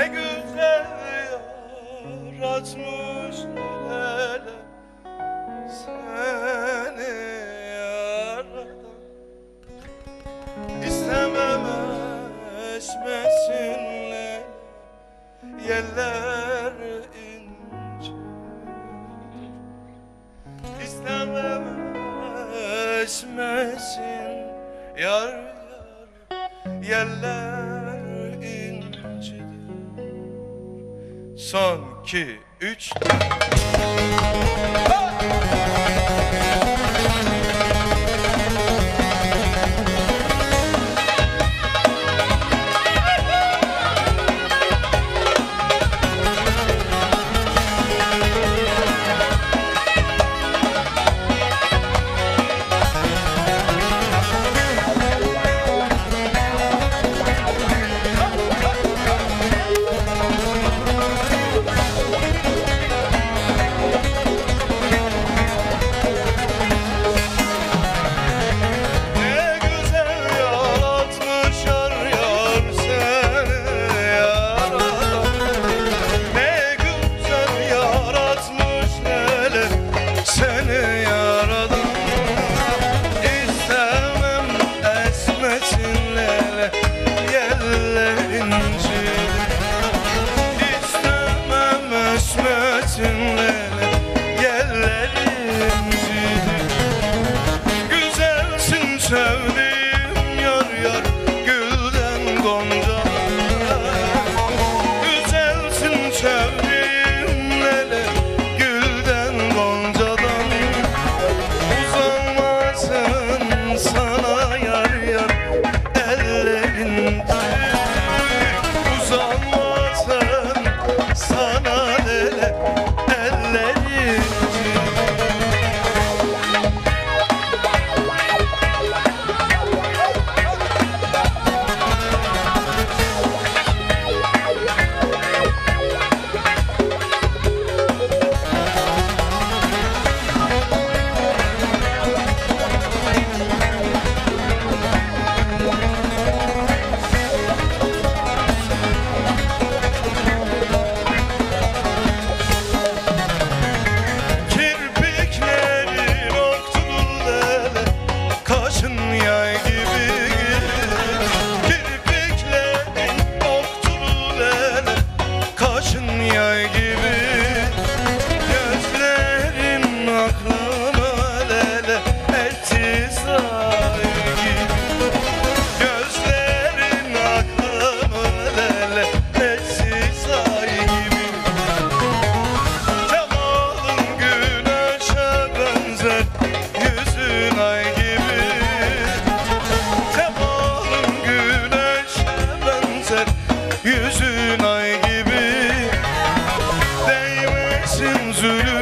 Ne güzel yaratmış neler Seni yaradan. İstemem esmesinle Yeller ince. İstemem esmesin Yar yar Yeller Son iki üç. Ne yerlerinci Güzelsin sevdiğim gibi Gözlerin aklımı ele etsiz ay gibi. Gözlerin aklımı ele etsiz ay gibi. Cemalın güneşe benzer yüzün ay gibi. Cemalın güneşe benzer yüzün ay gibi üzülür.